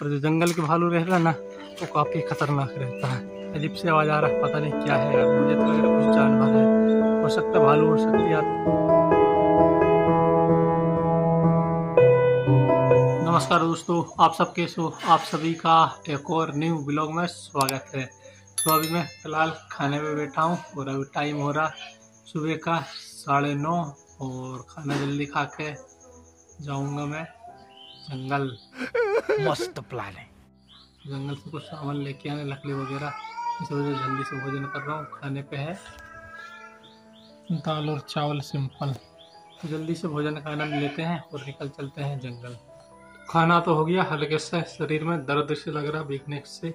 पर जो जंगल के भालू रहता है ना, वो काफ़ी खतरनाक रहता है। अजीब से आवाज़ आ रहा है, पता नहीं क्या है यार, मुझे तो लग कुछ जानवर है। हो सकता भालू, हो सकती यार। नमस्कार दोस्तों, आप सब कैसे हो आप सभी का एक और न्यू ब्लॉग में स्वागत है। तो अभी मैं फ़िलहाल खाने में बैठा हूँ और अभी टाइम हो रहा सुबह का साढ़े नौ और खाना जल्दी खा के जाऊँगा मैं। जंगल मस्त प्लान है। जंगल से कुछ सामान लेके आने, लकड़ी वगैरह। इस वजह से जल्दी से भोजन कर रहा हूँ। खाने पे है। दाल और चावल सिंपल तो जल्दी से भोजन आनंद लेते हैं और निकल चलते हैं जंगल। खाना तो हो गया हल्के से। शरीर में दर्द से लग रहा वीकनेस से।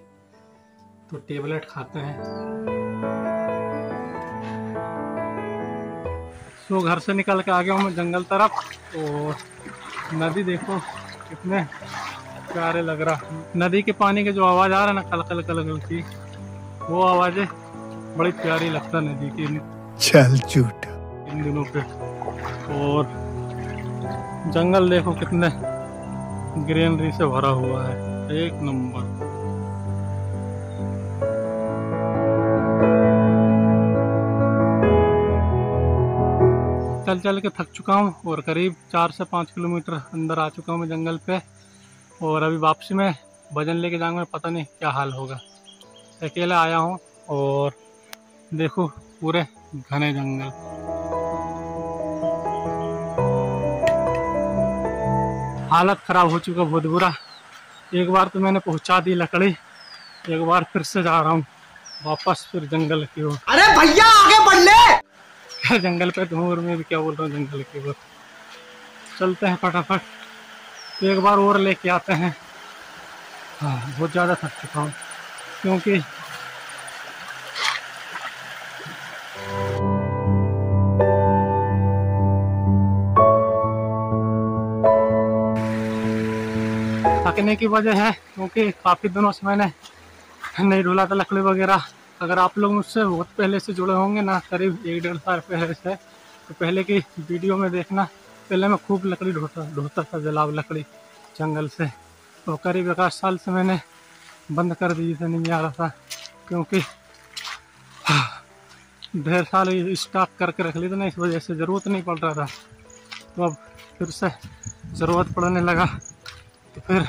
तो टेबलेट खाते हैं। सो घर से निकल के आ गया हूँ मैं जंगल तरफ़। और नदी देखो। कितने प्यारे लग रहा। नदी के पानी के जो आवाज़ आ रहा है ना कल कल कल कल की वो आवाज़ें बड़ी प्यारी लगता है नदी की। चल झूठ। इन दिनों पे। और जंगल देखो कितने ग्रीनरी से भरा हुआ है। एक नंबर। चल चल के थक चुका हूँ और करीब चार से पाँच किलोमीटर अंदर आ चुका हूँ मैं जंगल पे और अभी वापसी में वज़न लेके जाऊँगा पता नहीं क्या हाल होगा। अकेला आया हूँ और देखो पूरे घने जंगल। हालत खराब हो चुका, बहुत बुरा। एक बार तो मैंने पहुँचा दी लकड़ी, एक बार फिर से जा रहा हूँ वापस फिर जंगल की ओर। अरे भैया, आगे बढ़ ले! क्या जंगल पे धूर में भी क्या बोल रहा हूँ, जंगल की ओर चलते हैं फटाफट। तो एक बार और लेके आते हैं। हाँ बहुत ज़्यादा थक चुका हूँ, क्योंकि थकने की वजह है, क्योंकि काफ़ी दिनों से मैंने नहीं ढूला था, लकड़ी वगैरह। अगर आप लोग मुझसे बहुत पहले से जुड़े होंगे ना, करीब एक डेढ़ साल पहले से तो पहले की वीडियो में देखना, पहले मैं खूब लकड़ी ढोता ढोता था जलाब लकड़ी, जंगल से। तो करीब एक आध साल से मैंने बंद कर दी थी नहीं आ रहा था क्योंकि ढेर साल स्टॉक करके रख ली थी ना, इस वजह से ज़रूरत नहीं पड़ रहा था। तो अब फिर से ज़रूरत पड़ने लगा तो फिर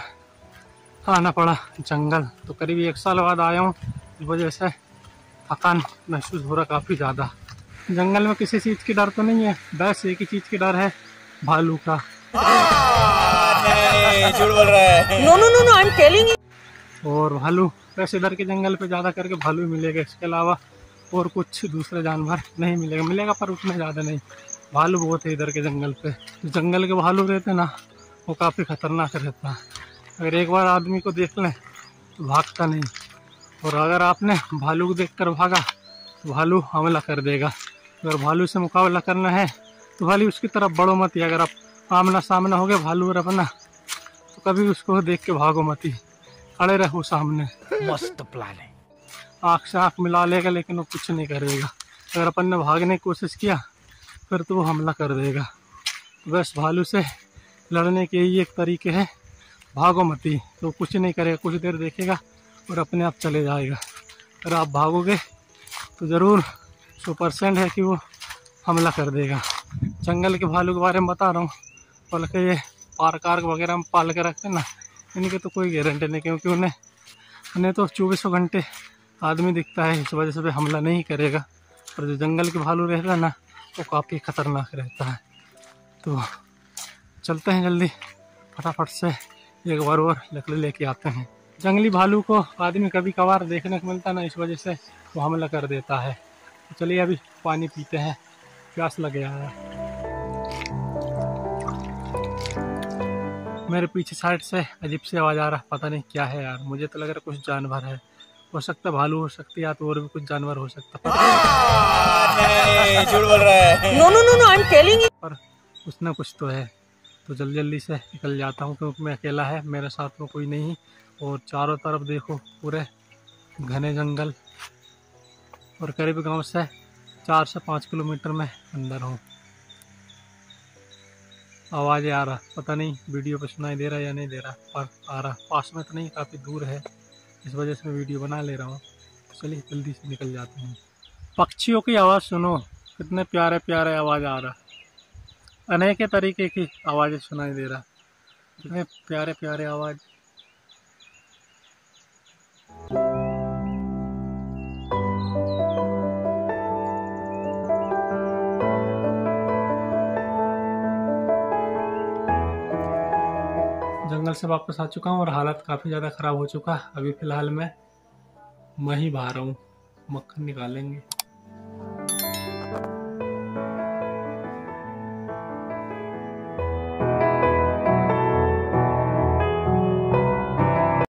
आना पड़ा जंगल। तो करीब एक साल बाद आया हूँ, इस वजह से थकान महसूस हो रहा काफ़ी ज़्यादा। जंगल में किसी चीज़ की डर तो नहीं है बस एक ही चीज़ की डर है भालू का. और भालू वैसे इधर के जंगल पे ज़्यादा करके भालू ही मिलेगा इसके अलावा और कुछ दूसरे जानवर नहीं मिलेगा। मिलेगा पर उतने ज़्यादा नहीं। भालू बहुत है इधर के जंगल पे। जंगल के भालू रहते ना वो काफ़ी खतरनाक रहता है। अगर एक बार आदमी को देख लें तो भागता नहीं। और अगर आपने भालू को देख कर भागा तो भालू हमला कर देगा। अगर भालू से मुकाबला करना है तो भालू उसकी तरफ़ बढ़ो मत। ही अगर आप आमना सामना हो गया भालू और अपना तो कभी उसको देख के भागो मत। ही खड़े रहो सामने। मस्त प्लान है। आँख से आँख मिला लेगा लेकिन वो कुछ नहीं करेगा। अगर अपन ने भागने की कोशिश किया फिर तो वो हमला कर देगा। बस भालू से लड़ने के ही एक तरीके है। भागो मत। तो कुछ नहीं करेगा कुछ देर देखेगा और अपने आप चले जाएगा। अगर आप भागोगे तो ज़रूर सौ परसेंट है कि वो हमला कर देगा। जंगल के भालू के बारे में बता रहा हूँ। बल्कि ये पार्क आर्क वगैरह में पाल के रखते ना, इनकी तो कोई गारंटी नहीं, क्योंकि उन्हें उन्हें तो चौबीसों घंटे आदमी दिखता है, इस वजह से वे हमला नहीं करेगा। पर जो जंगल के भालू रहता है ना, वो काफ़ी खतरनाक रहता है। तो चलते हैं जल्दी, फटाफट से एक बार और लकड़ी लेके आते हैं। जंगली भालू को आदमी कभी कभार देखने को मिलता है ना इस वजह से वो हमला कर देता है। तो चलिए अभी पानी पीते हैं। प्यास लग गया है। मेरे पीछे साइड से अजीब सी आवाज़ आ रहा है। पता नहीं क्या है यार मुझे तो लग रहा है कुछ जानवर है। हो सकता भालू हो सकती है या तो और भी कुछ जानवर हो सकता है। है। No, no, no, no, I'm telling you. पर कुछ ना कुछ तो है। तो जल्दी जल्दी से निकल जाता हूँ क्योंकि मैं अकेला है मेरे साथ में कोई नहीं। और चारों तरफ़ देखो, पूरे घने जंगल। और करीब गाँव से चार से पाँच किलोमीटर में अंदर हूँ। आवाज़ आ रहा, पता नहीं, वीडियो पर सुनाई दे रहा या नहीं दे रहा, पर आ रहा। पास में तो नहीं, काफ़ी दूर है। इस वजह से मैं वीडियो बना ले रहा हूँ। चलिए, जल्दी से निकल जाते हैं। पक्षियों की आवाज़ सुनो, कितने प्यारे प्यारे आवाज़ आ रहा। अनेक तरीके की आवाज़ें सुनाई दे रहा। कितने प्यारे प्यारे आवाज़। जंगल से वापस आ चुका हूँ और हालत काफ़ी ज़्यादा ख़राब हो चुका है। अभी फ़िलहाल मैं मैं ही बाहर हूँ। मक्खन निकालेंगे।